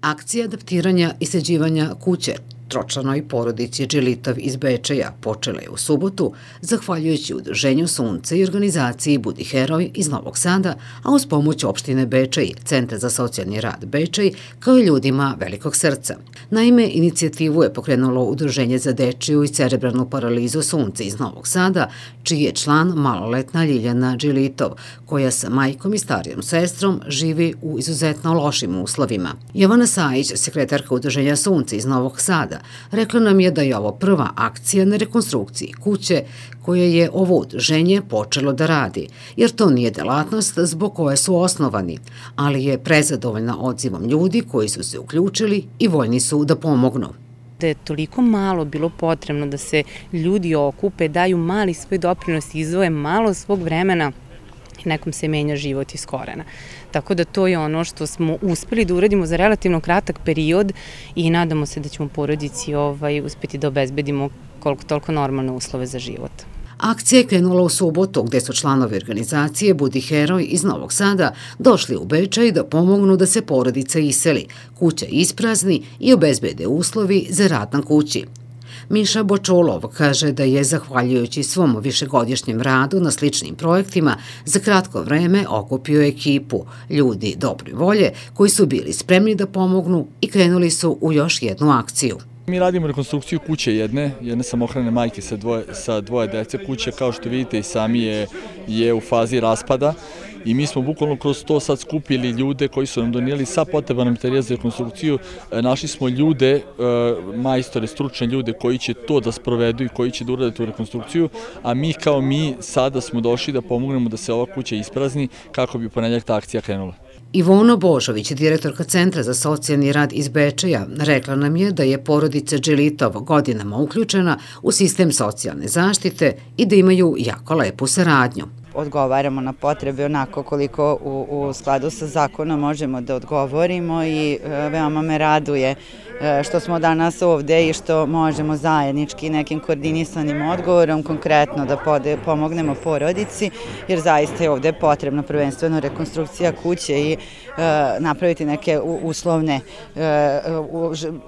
Akcija adaptiranja i seđivanja kuće tročlanoj porodici Džilitov iz Bečeja počela je u subotu, zahvaljujući udruženju Sunce i organizaciji Budi Heroj iz Novog Sada, a uz pomoć opštine Bečej, Centra za socijalni rad Bečej, kao i ljudima velikog srca. Naime, inicijativu je pokrenulo Udruženje za dečiju i cerebralnu paralizu Sunce iz Novog Sada, čiji je član maloletna Ljiljana Džilitov, koja sa majkom i starijom sestrom živi u izuzetno lošim uslovima. Jovana Sajić, sekretarka Udruženja Sunce iz Novog Sada, rekla nam je da je ovo prva akcija na rekonstrukciji kuće koje je ovo udruženje počelo da radi, jer to nije delatnost zbog koje su osnovani, ali je prezadovoljna odzivom ljudi koji su se uključili i voljni su da pomognu. Da je toliko malo bilo potrebno da se ljudi okupe, daju mali svoj doprinos, izvoje malo svog vremena nekom se menja život iz korena. Tako da to je ono što smo uspeli da uradimo za relativno kratak period i nadamo se da ćemo porodici ovaj, uspeti da obezbedimo koliko toliko normalne uslove za život. Akcija je krenula u subotu gde su članovi organizacije Budi Heroj iz Novog Sada došli u Bečaj da pomognu da se porodica iseli, kuća isprazni i obezbede uslovi za rad na kući. Miša Bočulov kaže da je, zahvaljujući svom višegodišnjem radu na sličnim projektima, za kratko vreme okupio ekipu ljudi dobre volje koji su bili spremni da pomognu i krenuli su u još jednu akciju. Mi radimo rekonstrukciju kuće jedne, jedne samohrane majke sa dvoje, sa dvoje dece. Kuće, kao što vidite, i sami je, je u fazi raspada i mi smo bukvalno kroz to sad skupili ljude koji su nam donijeli sa potrebanom materijal za rekonstrukciju. E, našli smo ljude, e, majstore, stručne ljude koji će to da sprovedu i koji će da urade tu rekonstrukciju, a mi kao mi sada smo došli da pomognemo da se ova kuća isprazni kako bi ponedljak ta akcija krenula. Ivona Božović, direktorka Centra za socijalni rad iz Bečeja, rekla nam je da je porodica Đelitov godinama uključena u sistem socijalne zaštite i da imaju jako lepu saradnju. Odgovaramo na potrebe onako koliko u, u skladu sa zakonom možemo da odgovorimo i e, veoma me raduje E, što smo danas ovde i što možemo zajednički nekim koordinisanim odgovorom konkretno da pode, pomognemo porodici jer zaista je ovde potrebna prvenstveno rekonstrukcija kuće i e, napraviti neke uslovne e,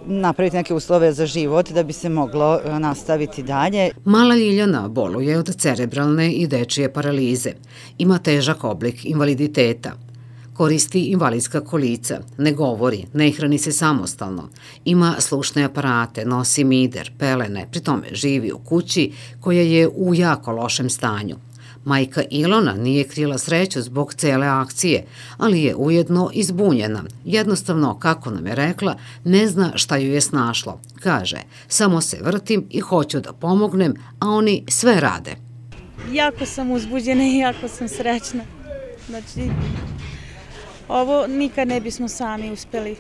napraviti neke uslove za život da bi se moglo nastaviti dalje. Mala Ljiljana boluje od cerebralne i dečije paralize. Ima težak oblik invaliditeta. Koristi invalidska kolica, ne govori, ne hrani se samostalno. Ima slušne aparate, nosi mider, pelene, pritome živi u kući koja je u jako lošem stanju. Majka Ilona nije krila sreću zbog cele akcije, ali je ujedno izbunjena. Jednostavno, kako nam je rekla, ne zna šta ju je snašlo. Kaže, samo se vrtim i hoću da pomognem, a oni sve rade jako sam uzbuđena i jako sam srećna. Znači, ovo nikad ne bismo sami uspeli.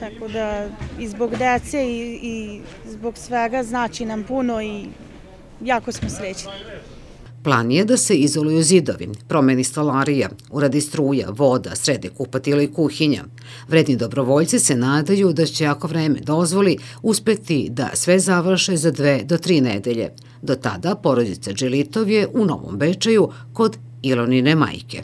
Tako da i zbog dece i, i zbog svega znači nam puno i jako smo srećni. Plan je da se izoluju zidovi, promeni stolarija, uradi struja, voda, srede kupatila i kuhinja. Vredni dobrovoljci se nadaju da će ako vreme dozvoli uspeti da sve završe za dve do tri nedelje. Do tada porodica Đelitov je u Novom Bečaju kod Ilonine majke.